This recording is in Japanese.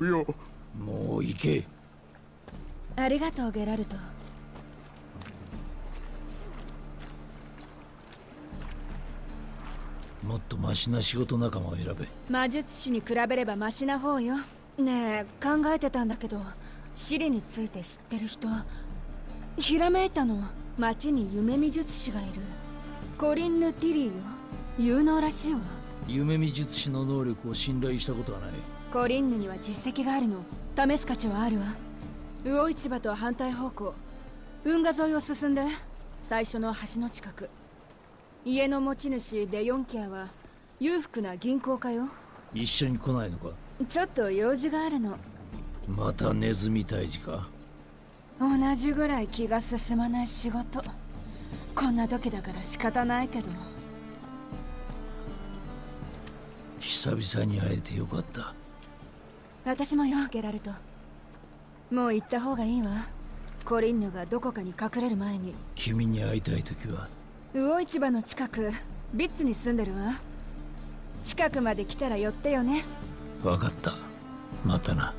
いや。もう行け。ありがとうゲラルト。もっとマシな仕事仲間を選べ。魔術師に比べればマシな方よ。ねえ考えてたんだけどシリについて知ってる人。ひらめいたの。町に夢見術師がいる。コリンヌ・ティリーよ。有能らしいわ夢見術師の能力を信頼したことはない。コリンヌには実績があるの。試す価値はあるわ。魚市場と反対方向。運河沿いを進んで。最初の橋の近く。家の持ち主デヨンキアは裕福な銀行家よ。一緒に来ないのか？ちょっと用事があるの。またネズミ退治か？同じぐらい気が進まない仕事。こんな時だから仕方ないけど久々に会えてよかった。私もよゲラルトもう行った方がいいわ。コリンヌがどこかに隠れる前に。君に会いたい時は？魚市場の近くビッツに住んでるわ。近くまで来たら寄ってよね。分かった。またな